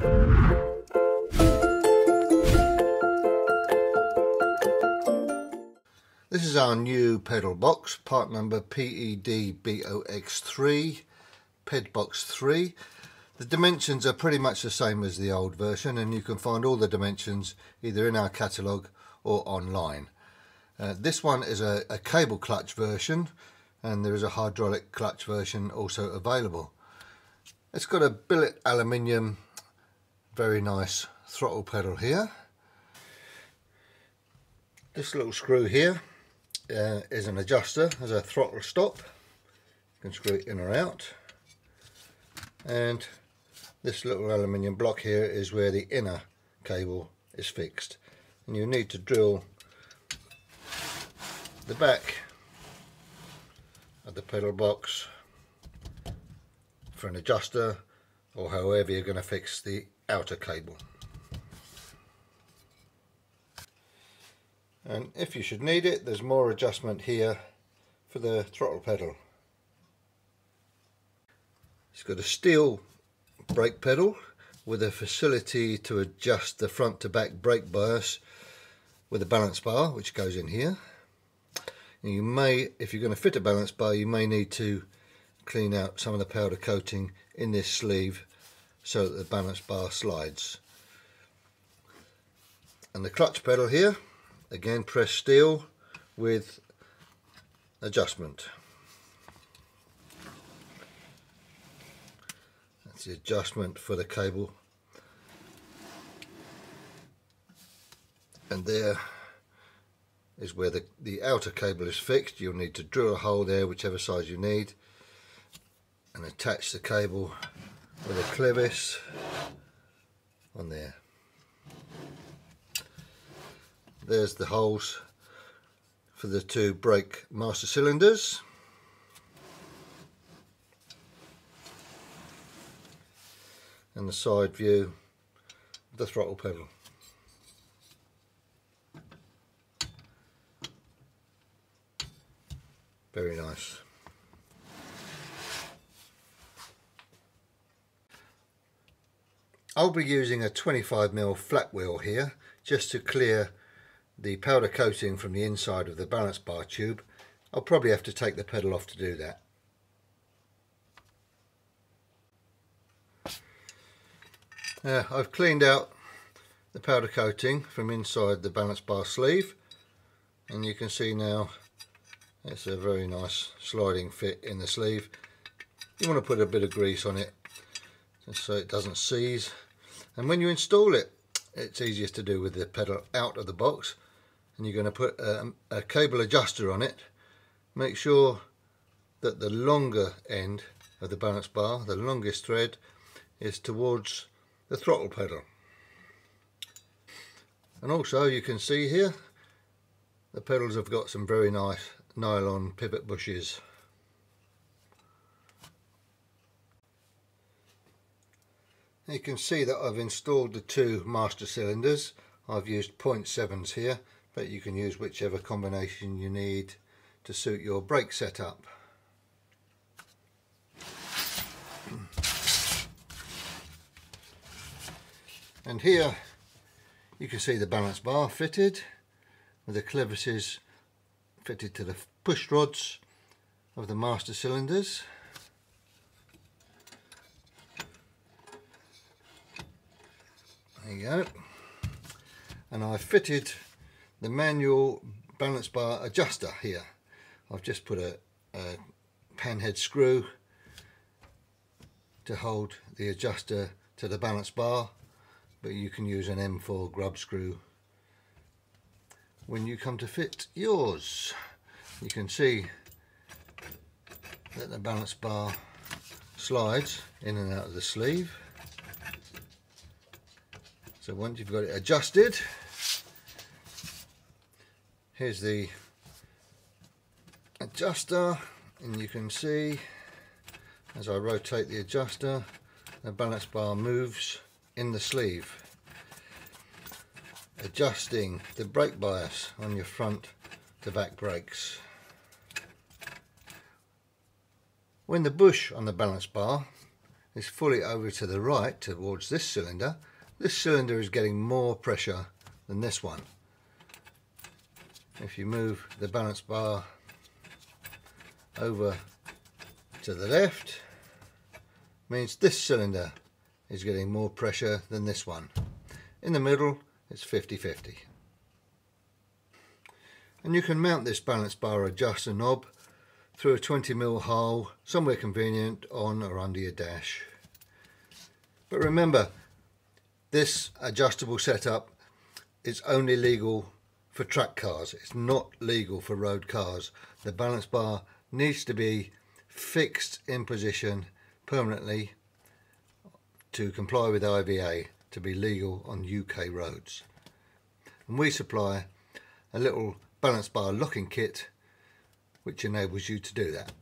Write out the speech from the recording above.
This is our new pedal box, part number PEDBOX3, PEDBOX 3. The dimensions are pretty much the same as the old version and you can find all the dimensions either in our catalogue or online. Uh, this one is a, a cable clutch version and there is a hydraulic clutch version also available. It's got a billet aluminium, very nice throttle pedal here. This little screw here uh, is an adjuster as a throttle stop. You can screw it in or out. And this little aluminium block here is where the inner cable is fixed. And you need to drill the back of the pedal box for an adjuster or however you're going to fix the outer cable. and if you should need it there's more adjustment here for the throttle pedal. It's got a steel brake pedal with a facility to adjust the front to back brake bias with a balance bar which goes in here. And you may, if you're going to fit a balance bar, you may need to clean out some of the powder coating in this sleeve so that the balance bar slides. And the clutch pedal here again press steel with adjustment. That's the adjustment for the cable. And there is where the, the outer cable is fixed. You'll need to drill a hole there whichever size you need and attach the cable with a clevis on there. There's the holes for the two brake master cylinders. And the side view of the throttle pedal. Very nice I'll be using a 25mm flap wheel here just to clear the powder coating from the inside of the balance bar tube. I'll probably have to take the pedal off to do that. Uh, I've cleaned out the powder coating from inside the balance bar sleeve and you can see now it's a very nice sliding fit in the sleeve. You want to put a bit of grease on it so it doesn't seize and when you install it it's easiest to do with the pedal out of the box. And you're going to put a, a cable adjuster on it. Make sure that the longer end of the balance bar the longest thread is towards the throttle pedal. And also you can see here the pedals have got some very nice nylon pivot bushes you can see that I've installed the two master cylinders I've used 0.7s here but you can use whichever combination you need to suit your brake setup. And here you can see the balance bar fitted with the clevises fitted to the push rods of the master cylinders. There you go. And I fitted the manual balance bar adjuster here. I've just put a, a panhead screw to hold the adjuster to the balance bar but you can use an M4 grub screw when you come to fit yours. You can see that the balance bar slides in and out of the sleeve. So once you've got it adjusted Here's the adjuster and you can see as I rotate the adjuster the balance bar moves in the sleeve adjusting the brake bias on your front to back brakes. When the bush on the balance bar is fully over to the right towards this cylinder, this cylinder is getting more pressure than this one. If you move the balance bar over to the left, means this cylinder is getting more pressure than this one. In the middle, it's 50-50. And you can mount this balance bar adjuster knob through a 20mm hole, somewhere convenient on or under your dash. But remember, this adjustable setup is only legal for track cars. It's not legal for road cars. The balance bar needs to be fixed in position permanently to comply with IVA to be legal on UK roads. And we supply a little balance bar locking kit which enables you to do that.